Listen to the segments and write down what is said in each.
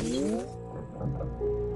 Uh.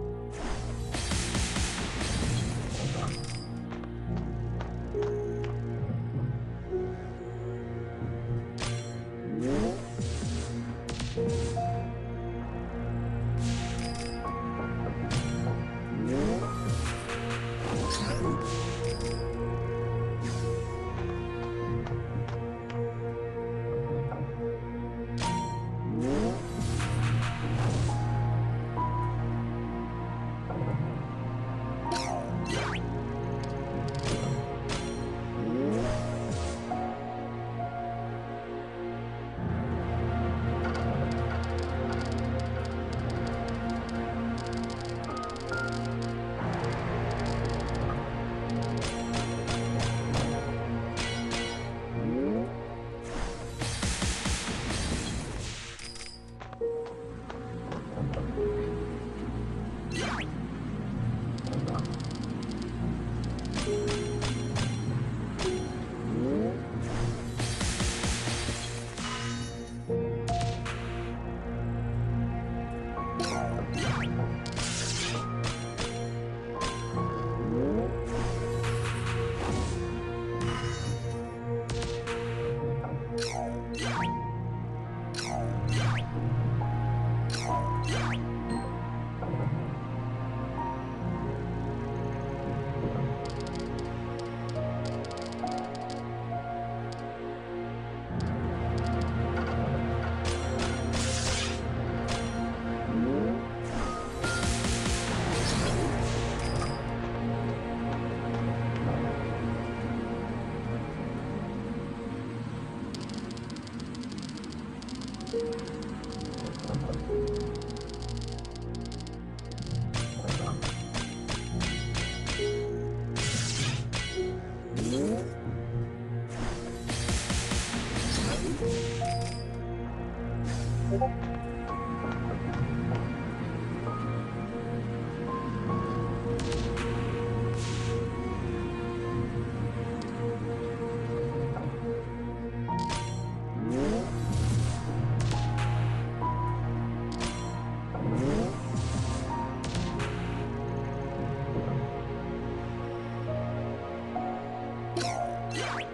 やった!